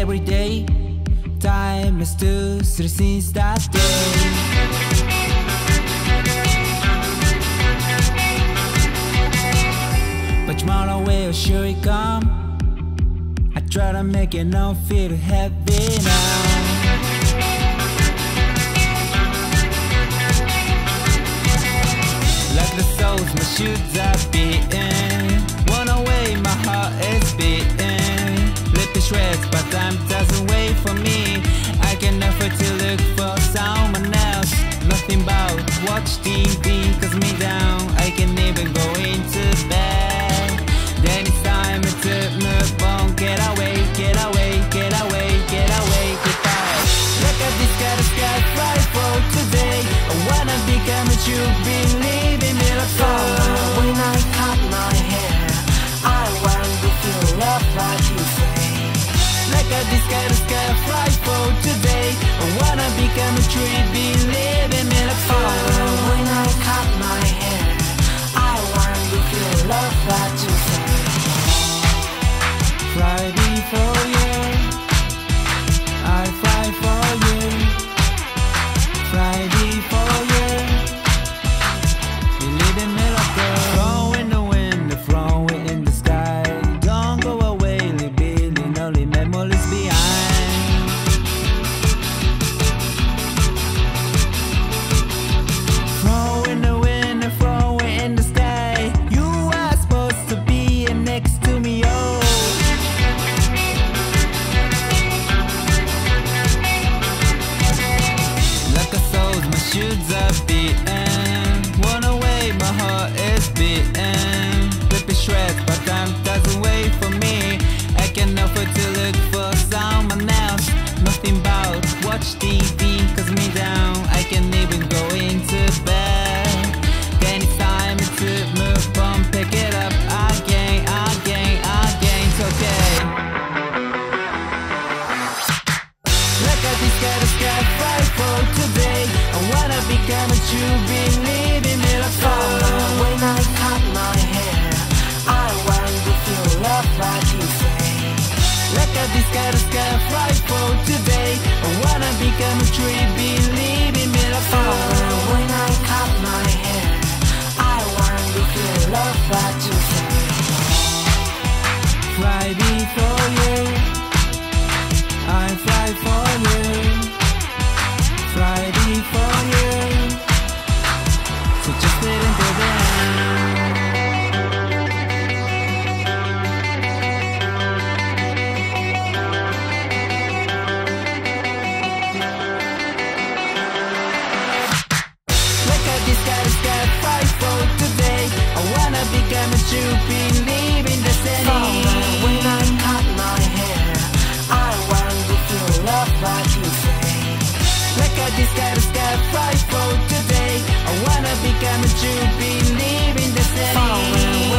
every day. Time has stood since that day. But tomorrow will surely come. I try to make it not feel heavy now. Like the souls my shoes are TV cause me down I can even go into bed. Then it's time to move on Get away, get away, get away, get away, goodbye Look at this sky, the sky fly for today. I wanna become a true believe in When I cut my hair, I want to feel love like you say. Like a this sky, the sky fly for today. I wanna become a true feel love like but time doesn't wait for me. I can afford to look for someone else. Nothing about watch TV, cause me down. I can even go into bed. It's time to move on, pick it up again, again, again. It's okay. Fly for today. I wanna become a true believing Look at this sky, the sky fly for today. I wanna become a true believing miracle. When I cut my hair, I want to feel love like you say. Friday for you. I fly for a true believe in destiny. When I cut my hair, I want to feel love like you say. At this sky, the sky fight for today. I wanna become a true believe in. When I